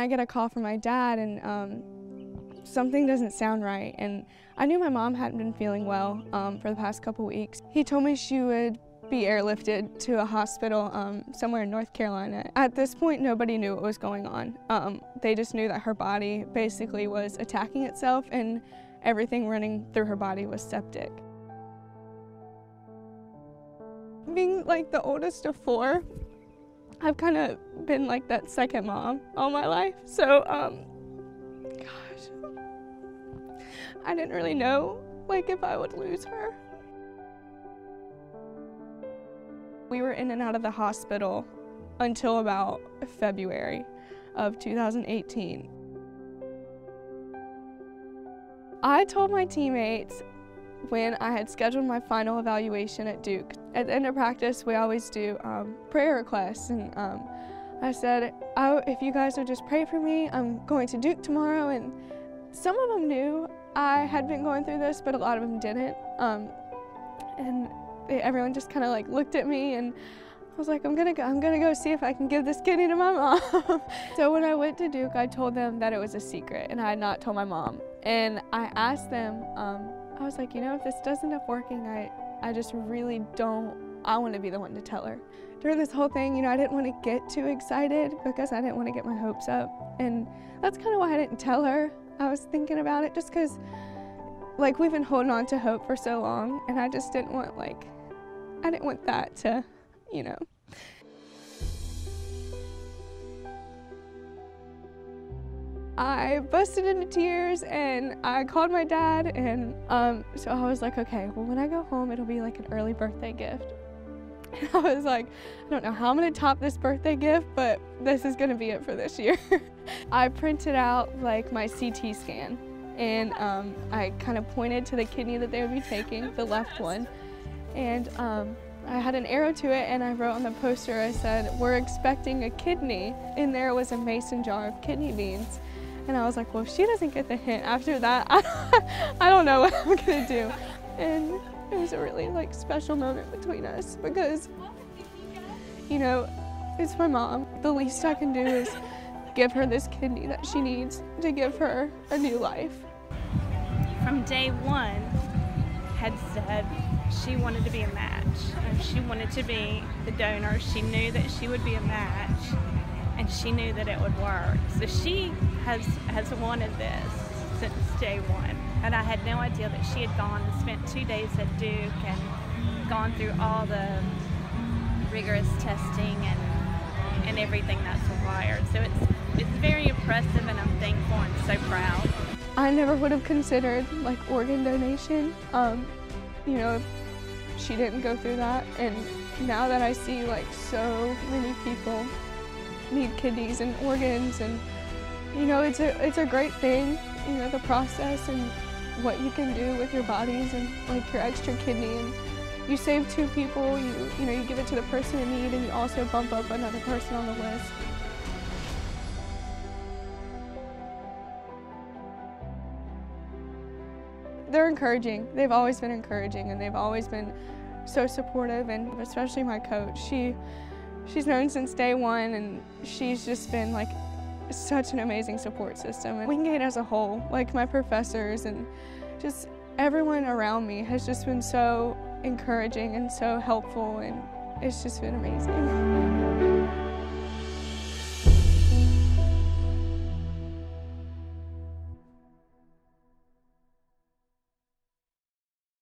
I get a call from my dad and um, something doesn't sound right and I knew my mom hadn't been feeling well um, for the past couple weeks. He told me she would be airlifted to a hospital um, somewhere in North Carolina. At this point, nobody knew what was going on. Um, they just knew that her body basically was attacking itself and everything running through her body was septic. Being like the oldest of four, I've kind of been like that second mom all my life. So, um, gosh, I didn't really know like if I would lose her. We were in and out of the hospital until about February of 2018. I told my teammates when I had scheduled my final evaluation at Duke. At the end of practice, we always do um, prayer requests, and um, I said, oh, if you guys would just pray for me, I'm going to Duke tomorrow, and some of them knew I had been going through this, but a lot of them didn't. Um, and they, everyone just kind of like looked at me and I was like, I'm gonna go, I'm gonna go see if I can give this kidney to my mom. so when I went to Duke, I told them that it was a secret and I had not told my mom. And I asked them, um, I was like, you know, if this does end up working, I, I just really don't, I want to be the one to tell her. During this whole thing, you know, I didn't want to get too excited because I didn't want to get my hopes up. And that's kind of why I didn't tell her. I was thinking about it just because, like, we've been holding on to hope for so long, and I just didn't want, like, I didn't want that to, you know. I busted into tears and I called my dad and um, so I was like, okay, well when I go home it'll be like an early birthday gift. And I was like, I don't know how I'm gonna top this birthday gift, but this is gonna be it for this year. I printed out like my CT scan and um, I kind of pointed to the kidney that they would be taking, the left one. And um, I had an arrow to it and I wrote on the poster, I said, we're expecting a kidney. And there was a mason jar of kidney beans. And I was like, well, if she doesn't get the hint after that, I, I don't know what I'm gonna do. And it was a really like special moment between us because, you know, it's my mom. The least I can do is give her this kidney that she needs to give her a new life. From day one, had said she wanted to be a match. And She wanted to be the donor. She knew that she would be a match and she knew that it would work. So she has, has wanted this since day one. And I had no idea that she had gone and spent two days at Duke and gone through all the rigorous testing and, and everything that's required. So it's, it's very impressive and I'm thankful and so proud. I never would have considered like organ donation. Um, you know, if she didn't go through that. And now that I see like so many people need kidneys and organs and you know, it's a it's a great thing, you know, the process and what you can do with your bodies and like your extra kidney and you save two people, you you know, you give it to the person in need and you also bump up another person on the list. They're encouraging. They've always been encouraging and they've always been so supportive and especially my coach. She she's known since day one and she's just been like such an amazing support system. And Wingate as a whole, like my professors and just everyone around me has just been so encouraging and so helpful and it's just been amazing.